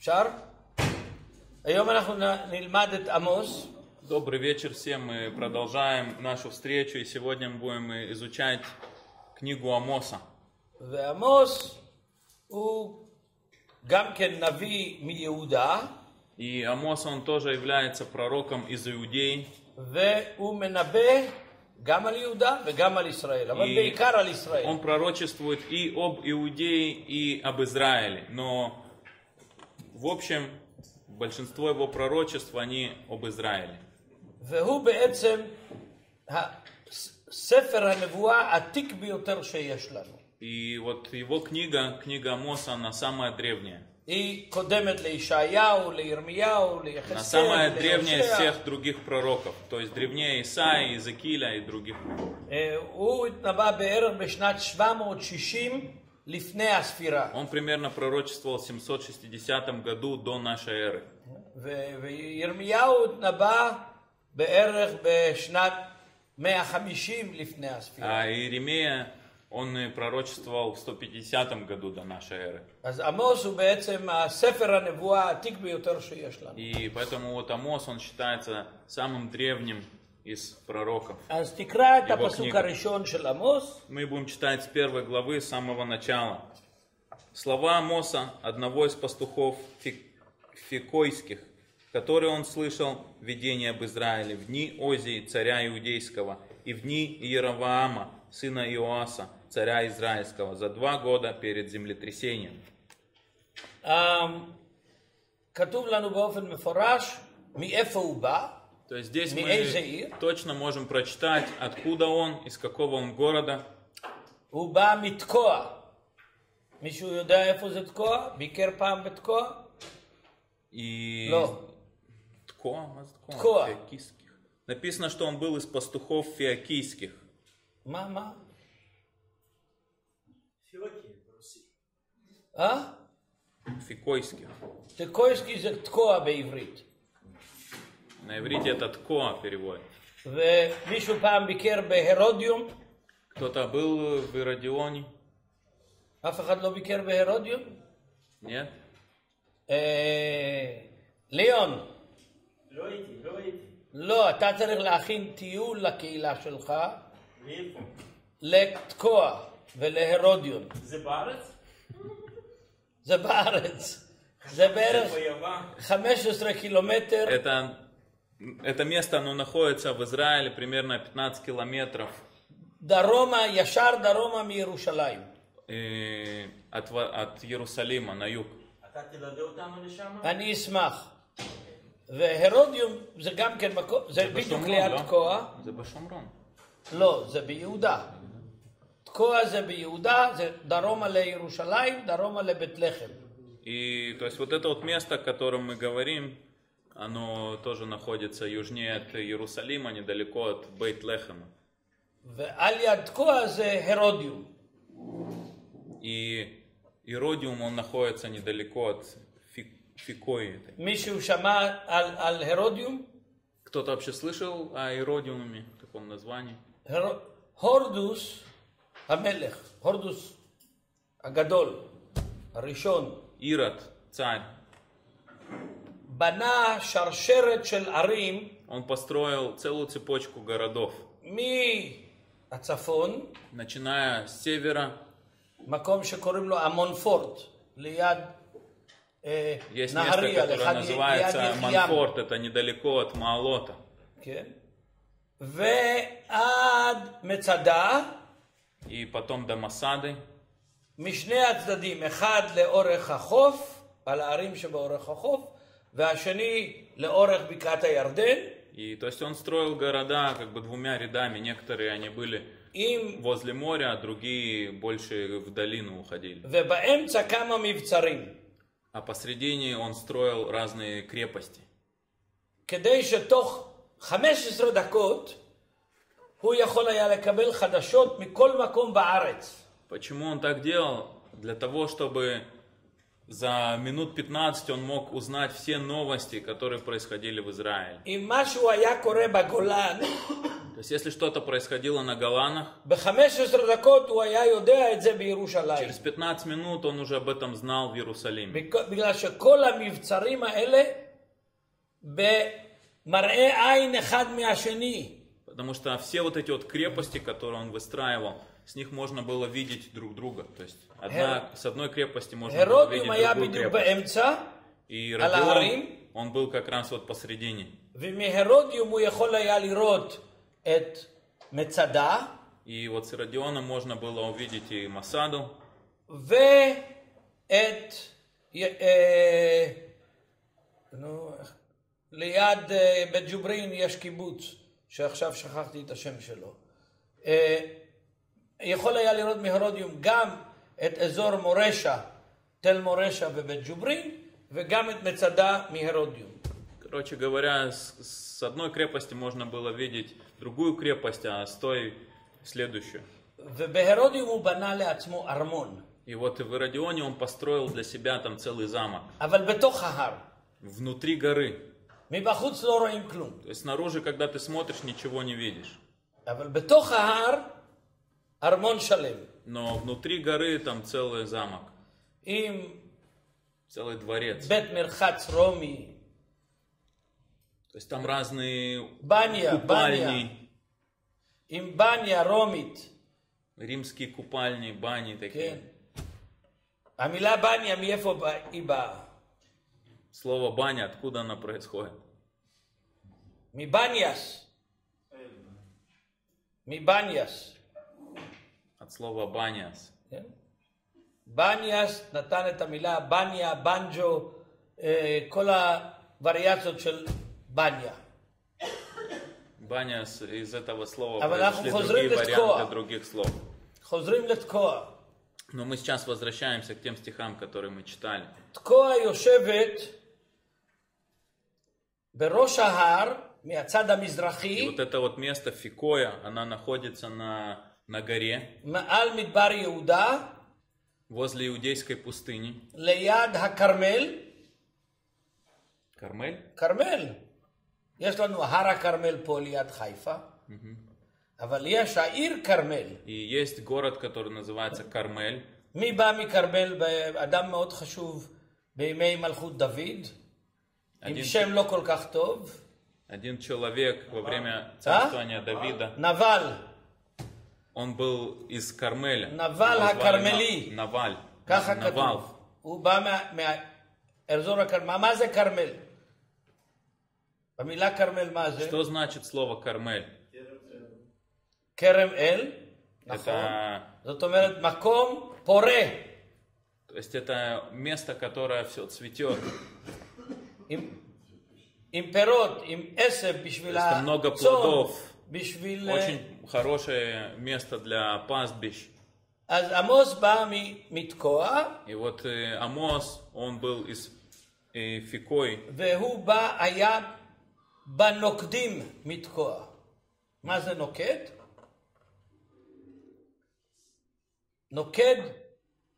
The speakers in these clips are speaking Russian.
אפשר? היום אנחנו נ- נלמד את עמוס, Добрый вечер всем. Мы продолжаем нашу встречу, и сегодня мы будем изучать книгу Амоса. ועמוס הוא גם כן נביא מיהודה, И Амос, он тоже является пророком из Иудеи, והוא מנבא גם על יהודה וגם על ישראל, אבל И בעיקר על ישראל. он пророчествует и об Иудее, и об Израиле. Но, в общем, большинство его пророчеств, они об Израиле. והוא בעצם ה- ספר הנבואה העתיק ביותר שיש לנו. И вот его книга, книга Амоса, она самая древняя. היא קודמת לישעיהו, לירמיהו, Она ליחזקאל, самая древняя из ליהושע. всех других пророков. То есть древнее Исаия, Иезекииля и других. אה, הוא התנבא בערך בשנת 760 לפני הספירה. Он примерно пророчествовал в 760 году до нашей эры. А Иеремия, он пророчествовал в 150 году до нашей эры. И поэтому вот Амос, он считается самым древним из пророков. אז תקרא את יבוא הפסוק קניגה. הראשון של עמוס, Мы будем читать с первой главы, с самого начала. Слова Амоса, одного из пастухов фи- фикойских, который он слышал видение об Израиле в дни Озии, царя Иудейского, и в дни Иераваама, сына Иоаса, царя Израильского, за два года перед землетрясением. אה, כתוב לנו באופן מפורש מאיפה הוא בא, То есть здесь מאיזה עיר? мы точно можем прочитать, откуда он, из какого он города. הוא בא מתקוע. מישהו יודע איפה זה תקוע? ביקר פעם בתקוע? И לא. Ткоа, а за Ткоа? Ткоа. Фиокийских. Написано, что он был из пастухов фиокийских. מה, מה? פיוקי ברוסי. אה? Фикойских. תקויסקי זה תקוע בעברית. На иврите это Ткоа переводит. ומישהו פעם ביקר בהרודיום? Кто-то был в Иродионе? אף אחד לא ביקר בהרודיום? Нет? אה, ליאון, לא הייתי, לא הייתי. לא, אתה צריך להכין טיול לקהילה שלך, מאיפה? לתקוע ולהרודיון. זה בארץ? זה בארץ. זה בערך ביוון. 15 קילומטר Это, это место, оно находится в Израиле примерно 15 километров דרומה, ישר דרומה מירושלים. э, от, Ва- от Иерусалима на юг. אתה תלווה אותנו לשם? אני אשמח. והרודיום זה גם כן מקום, זה בדיוק ליד תקוע. זה בשומרון. לא, זה ביהודה. תקוע זה ביהודה, זה דרומה לירושלים, דרומה לבית לחם. И то есть вот это вот место, о котором мы говорим, оно тоже находится южнее от Иерусалима, недалеко от Бейт-Лехема. И Иродиум, он находится недалеко от Фикои. Кто-то вообще слышал о Иродиуме, таком названии? Хордус Амелех, Хордус Агадол, Ришон. Ирод, царь. בנה שרשרת של ערים он построил целую цепочку городов, מהצפון, начиная с севера, מקום שקוראים לו המונפורט, ליד אה, есть место, נהריה, которое ליד называется יחיעם. Манфорт, это недалеко от Маалота. כן. ועד מצדה, И потом до Масады, משני הצדדים, אחד לאורך החוף, על הערים שבאורך החוף, И то есть он строил города как бы двумя рядами, некоторые они были им... возле моря, а другие больше в долину уходили. А посредине он строил разные крепости. Почему он так делал? Для того, чтобы за минут 15 он мог узнать все новости, которые происходили в Израиле. То есть, если что-то происходило на Голанах, через 15 минут он уже об этом знал в Иерусалиме. Потому что все вот эти вот крепости, которые он выстраивал, с них можно было видеть друг друга. То есть одна, с одной крепости можно было видеть другую крепость. И Родион, он был как раз вот посредине. И вот с Родиона можно было увидеть и Масаду. ואת, נו, ליד בג'וברין יש קיבוץ, שעכשיו שכחתי את השם שלו. אה, יכול היה לראות מהרודיום גם את אזור מורשה, תל מורשה ובית ג'וברין, וגם את מצדה מהרודיום. Короче говоря, с, с одной крепости можно было видеть другую крепость, а с той следующую. ובהרודיום הוא בנה לעצמו ארמון, И вот и в Иродионе он построил для себя там целый замок. אבל בתוך ההר. Внутри горы. מבחוץ לא רואים כלום. То есть снаружи, когда ты смотришь, ничего не видишь. אבל בתוך ההר, Армон Шалем. Но внутри горы там целый замок. Им целый дворец. Бет Мерхац Роми. То есть там разные баня, купальни. Им баня ромит. Римские купальни, бани такие. Амила баня а мефо иба. Слово баня, откуда оно происходит? Мибаньяс. Мибаньяс От слова баняс. כן? בניאס נתן את המילה בניה, בנג'ו, אה, כל הווריאציות של בניה. Баняс из этого слова А вы нахуй произошли хозрим другие летко. варианты других слов. חוזרים לתקוע. Но мы сейчас возвращаемся к тем стихам, которые мы читали. תקוע יושבת בראש ההר, מהצד И המזרחי, вот это вот место Фикоя, она находится на, на горе, מעל מדבר יהודה, возле иудейской пустыни. ליד הכרמל, Кармель? כרמל. יש לנו הר הכרמל פה ליד חיפה, אבל יש העיר כרמל. И есть город, который называется Кармель. מי בא מכרמל? אדם מאוד חשוב בימי מלכות דוד, עם Один, שם לא כל כך טוב, один человек во время царствования Давида, נבל, Он был из Кармеля. Наваль Кармели. Наваль. ככה כתוב. הוא בא מהאזור הכרמל. מה זה כרמל? במילה כרמל מה זה? Что значит слово כרמל? כרם אל, נכון. זאת אומרת מקום פורה. То есть это место, которое все цветет. עם פירות, עם עשב בשביל הצום. много плодов. בשביל... אה, Очень хорошее место для пастбищ. אז עמוס בא מ- מתקוע, И вот э, Амос, он был из э, Фикой, והוא בא, היה בנוקדים מתקוע. מה זה נוקד? נוקד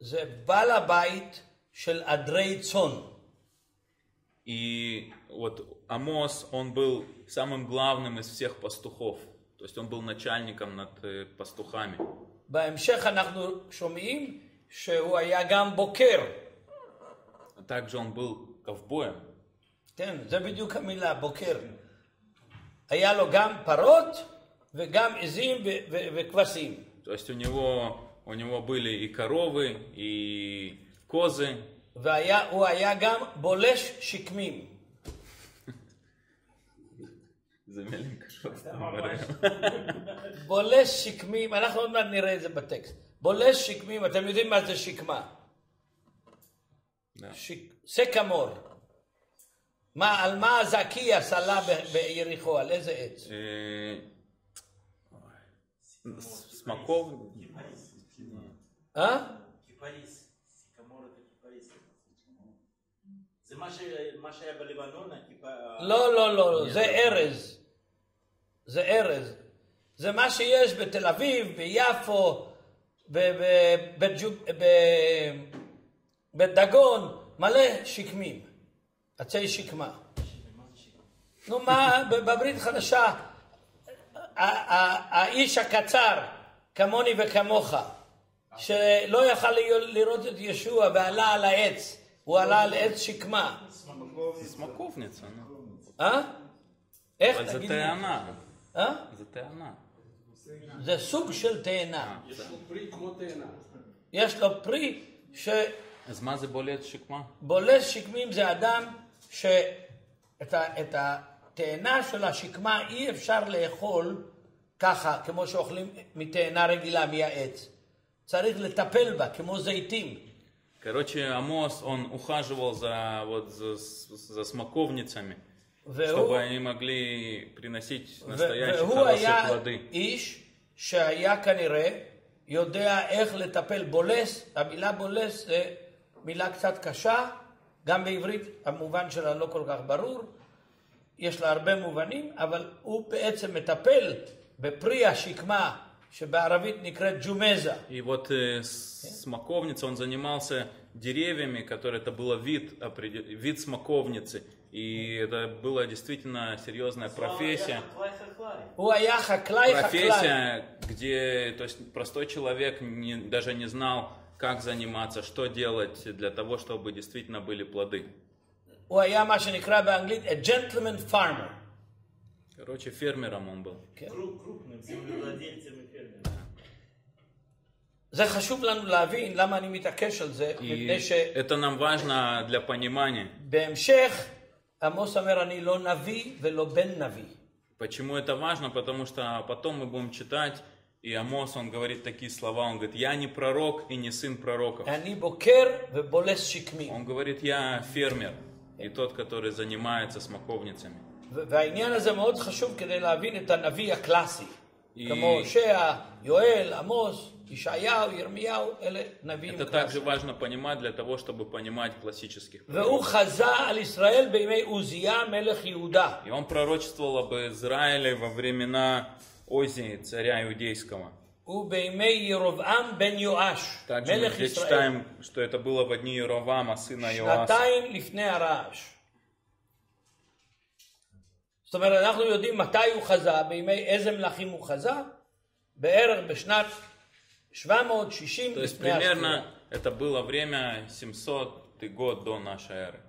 זה בעל הבית של עדרי צאן. И вот Амос, он был самым главным из всех пастухов. То есть он был начальником над э, пастухами. בהמשך אנחנו שומעים שהוא היה גם בוקר. А также он был ковбоем. כן, זה בדיוק המילה, בוקר. היה לו גם פרות וגם עזים ו- ו- וכבשים. То есть у него, у него были и коровы, и козы, והוא היה גם בולש שקמים. זה מילים קשות. בולש שקמים, אנחנו עוד מעט נראה את זה בטקסט. בולש שקמים, אתם יודעים מה זה שקמה. לא. סקמור. מה, על מה זקיה סלה ביריחו? על איזה עץ? אה, סמקור? אה? זה זה מה שהיה בלבנון? לא, לא, לא, לא, זה ארז. זה ארז. זה מה שיש בתל אביב, ביפו, בדגון, מלא שקמים, עצי שקמה. נו מה, בברית חדשה, האיש הקצר, כמוני וכמוך, שלא יכל לראות את ישוע ועלה על העץ, הוא עלה על עץ שקמה. זה סמקוב אה? איך תגיד לי? אבל טענה. אה? זה טענה. זה סוג של תאנה. יש לו פרי כמו תאנה. יש לו פרי אז מה זה בולט שקמה? שבולס שקמים זה אדם שאת ה- את התאנה של השקמה אי אפשר לאכול ככה, כמו שאוכלים מתאנה רגילה מהעץ. צריך לטפל בה, כמו זיתים. Короче, Амос, он ухаживал за, вот, за, за смоковницами, והוא, чтобы они могли приносить ו- настоящие והוא хорошие היה плоды. איש שהיה כנראה יודע איך לטפל. בולס, המילה בולס זה מילה קצת קשה, גם בעברית המובן שלה לא כל כך ברור, יש לה הרבה מובנים, אבל הוא בעצם מטפל בפרי השקמה, שבערבית נקראת ג'ומזה. И вот э, с- смоковница, он занимался деревьями, которые это было вид, определ- вид смоковницы. И это была действительно серьезная профессия. חקלאי חקלאי. הוא היה חקלאי חקלאי. Профессия, где то есть, простой человек не- даже не знал, как заниматься, что делать для того, чтобы действительно были плоды. הוא היה מה שנקרא באנגלית a gentleman farmer. Короче, фермером он был. קרופ- קרופנים, землевладельцем ופרמרים. זה חשוב לנו להבין למה אני מתעקש על זה, И מפני это нам важно для понимания. שבהמשך עמוס אומר אני לא נביא ולא בן נביא. Почему это важно? Потому что потом мы будем читать, и Амос, он говорит такие слова, он говорит, я не пророк и не сын пророков. אני בוקר ובולס שקמים. Он говорит, я фермер и тот, который занимается смоковницами. ו- והעניין הזה מאוד חשוב כדי להבין את הנביא הקלאסי. היא- כמו הושע, יואל, עמוס, ישעיהו, ירמיהו, אלה נביאים Это также קלאסיים. важно понимать для того, чтобы понимать классических והוא пророков. חזה על ישראל בימי עוזיה מלך יהודה. И он пророчествовал об Израиле во времена Озии, царя иудейского. ובימי ירבעם בן יואש, Также мы מלך здесь ישראל. читаем, что это было в дни Иеровама, сына Иоаса. שנתיים לפני הרעש. זאת אומרת, אנחנו יודעים מתי הוא חזה, בימי איזה מלכים הוא חזה, בערך בשנת 760 То есть примерно это было время 700 год до нашей эры.